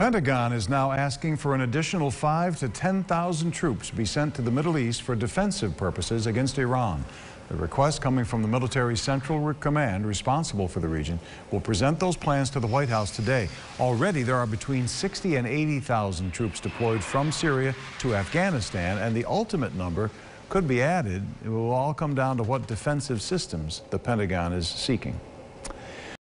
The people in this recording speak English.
Pentagon is now asking for an additional 5 to 10,000 troops be sent to the Middle East for defensive purposes against Iran. The request coming from the Military Central Command responsible for the region will present those plans to the White House today. Already there are between 60 and 80,000 troops deployed from Syria to Afghanistan and the ultimate number could be added. It will all come down to what defensive systems the Pentagon is seeking.